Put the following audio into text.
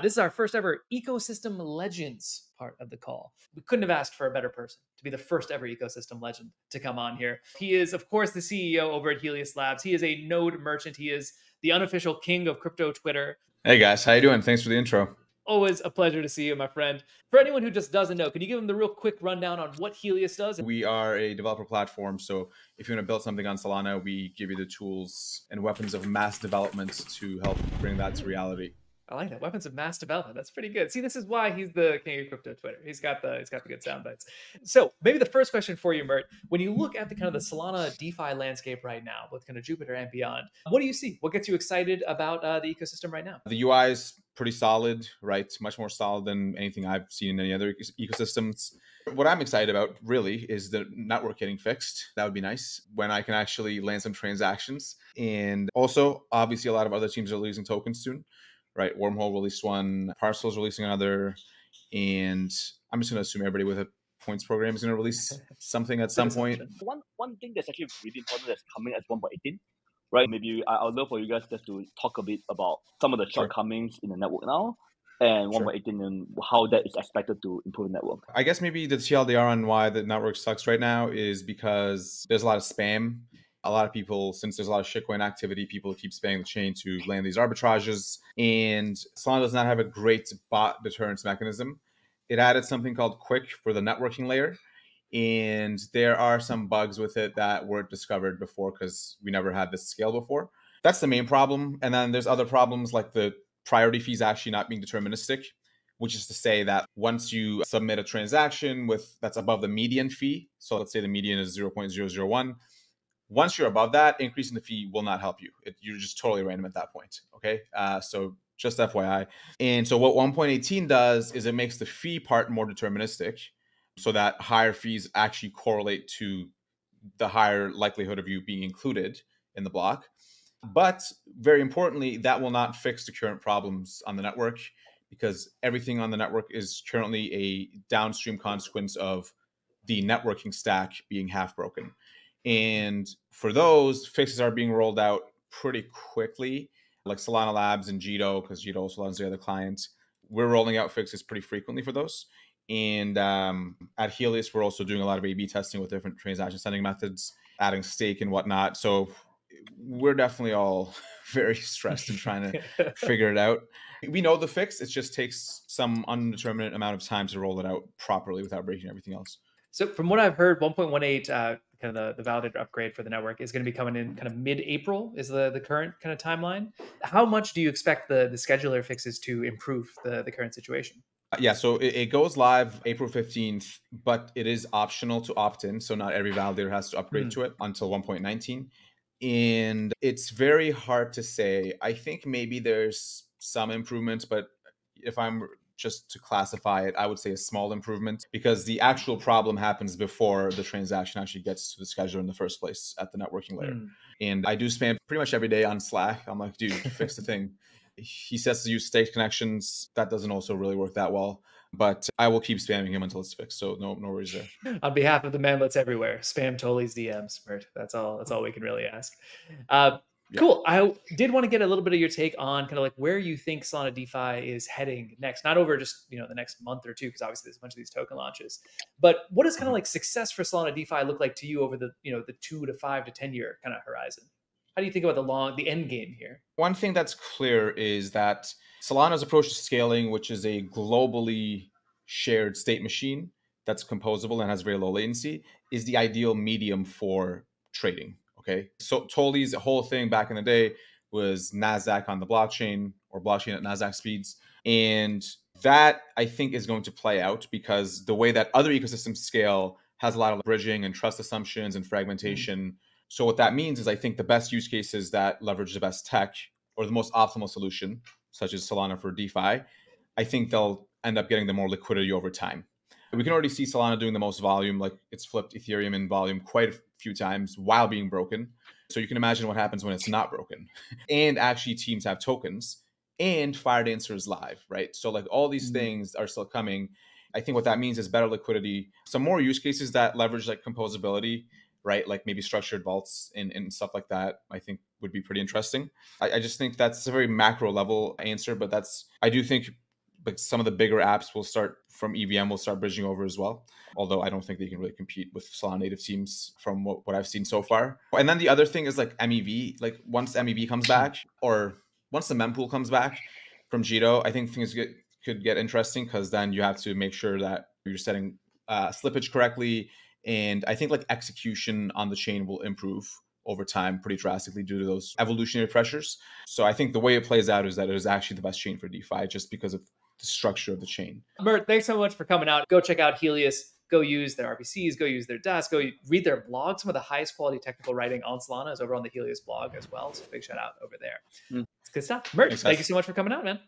This is our first ever ecosystem legends part of the call. We couldn't have asked for a better person to be the first ever ecosystem legend to come on here. He is, of course, the CEO over at Helius Labs. He is a node merchant. He is the unofficial king of crypto Twitter. Hey guys, how you doing? Thanks for the intro. Always a pleasure to see you, my friend. For anyone who just doesn't know, can you give them the real quick rundown on what Helius does? We are a developer platform. So if you want to build something on Solana, we give you the tools and weapons of mass development to help bring that to reality. I like that. Weapons of mass development. That's pretty good. See, this is why he's the king of crypto Twitter. He's got the he's got the good sound bites. So maybe the first question for you, Mert, when you look at the kind of the Solana DeFi landscape right now, with kind of Jupiter and beyond, what do you see? What gets you excited about uh, the ecosystem right now? The UI is pretty solid, right? Much more solid than anything I've seen in any other ecosystems. What I'm excited about really is the network getting fixed. That would be nice when I can actually land some transactions. And also, obviously, a lot of other teams are losing tokens soon right? Wormhole released one, Parcl's releasing another, and I'm just going to assume everybody with a points program is going to release something at some point. One one thing that's actually really important that's coming as 1.18, right? Maybe I, would love for you guys just to talk a bit about some of the shortcomings sure. in the network now and 1.18 sure. and how that is expected to improve the network. I guess maybe the TLDR on why the network sucks right now is because there's a lot of spam a lot of people, since there's a lot of shitcoin activity, people keep spamming the chain to land these arbitrages. And Solana does not have a great bot deterrence mechanism. It added something called QUIC for the networking layer. And there are some bugs with it that weren't discovered before because we never had this scale before. That's the main problem. And then there's other problems like the priority fees actually not being deterministic, which is to say that once you submit a transaction with that's above the median fee, so let's say the median is 0.001 once you're above that, increasing the fee will not help you. It, you're just totally random at that point. Okay. Uh, so just FYI. And so what 1.18 does is it makes the fee part more deterministic so that higher fees actually correlate to the higher likelihood of you being included in the block. But very importantly, that will not fix the current problems on the network because everything on the network is currently a downstream consequence of the networking stack being half broken. And for those, fixes are being rolled out pretty quickly, like Solana Labs and Jito, because Jito also runs the other clients. We're rolling out fixes pretty frequently for those. And um, at Helius, we're also doing a lot of A/B testing with different transaction sending methods, adding stake and whatnot. So we're definitely all very stressed and trying to figure it out. We know the fix; it just takes some undeterminate amount of time to roll it out properly without breaking everything else. So, from what I've heard, 1.18 uh, kind of the, the validator upgrade for the network is going to be coming in kind of mid-April is the, the current kind of timeline. How much do you expect the, the scheduler fixes to improve the, the current situation? Uh, yeah, so it, it goes live April 15th, but it is optional to opt in. So not every validator has to upgrade mm. to it until 1.19. And it's very hard to say. I think maybe there's some improvements, but if I'm just to classify it, I would say a small improvement because the actual problem happens before the transaction actually gets to the scheduler in the first place at the networking layer. Mm. And I do spam pretty much every day on Slack. I'm like, dude, fix the thing. He says to use staked connections. That doesn't also really work that well. But I will keep spamming him until it's fixed. So no, no worries there. On behalf of the manlets everywhere, spam Toly's DMs, Mert. That's all. That's all we can really ask. Uh, yeah. Cool. I did want to get a little bit of your take on kind of like where you think Solana DeFi is heading next, not over just you know the next month or two, because obviously there's a bunch of these token launches, but what does kind of mm-hmm. like success for Solana DeFi look like to you over the you know the two to five to ten year kind of horizon? How do you think about the long the end game here? One thing that's clear is that Solana's approach to scaling, which is a globally shared state machine that's composable and has very low latency, is the ideal medium for trading Okay. So Toly's whole thing back in the day was NASDAQ on the blockchain or blockchain at NASDAQ speeds. And that I think is going to play out because the way that other ecosystems scale has a lot of bridging and trust assumptions and fragmentation. Mm-hmm. So what that means is I think the best use cases that leverage the best tech or the most optimal solution, such as Solana for DeFi, I think they'll end up getting the more liquidity over time. We can already see Solana doing the most volume, like it's flipped Ethereum in volume quite a few times while being broken. So you can imagine what happens when it's not broken. and actually, teams have tokens and Firedancer is live, right? So, like, all these mm-hmm. things are still coming. I think what that means is better liquidity, some more use cases that leverage like composability, right? Like maybe structured vaults and, and stuff like that, I think would be pretty interesting. I, I just think that's a very macro level answer, but that's, I do think like some of the bigger apps will start from EVM will start bridging over as well. Although I don't think they can really compete with Solana native teams from what, what I've seen so far. And then the other thing is like MEV. Like once MEV comes back, or once the mempool comes back from Jito, I think things get could get interesting because then you have to make sure that you're setting uh, slippage correctly, and I think like execution on the chain will improve over time pretty drastically due to those evolutionary pressures. So I think the way it plays out is that it is actually the best chain for DeFi just because of the structure of the chain. Mert, thanks so much for coming out. Go check out Helius. Go use their RPCs. Go use their DAS. Go read their blog. Some of the highest quality technical writing on Solana is over on the Helius blog as well. So big shout out over there. Mm. It's good stuff. Mert, thank you so much for coming out, man.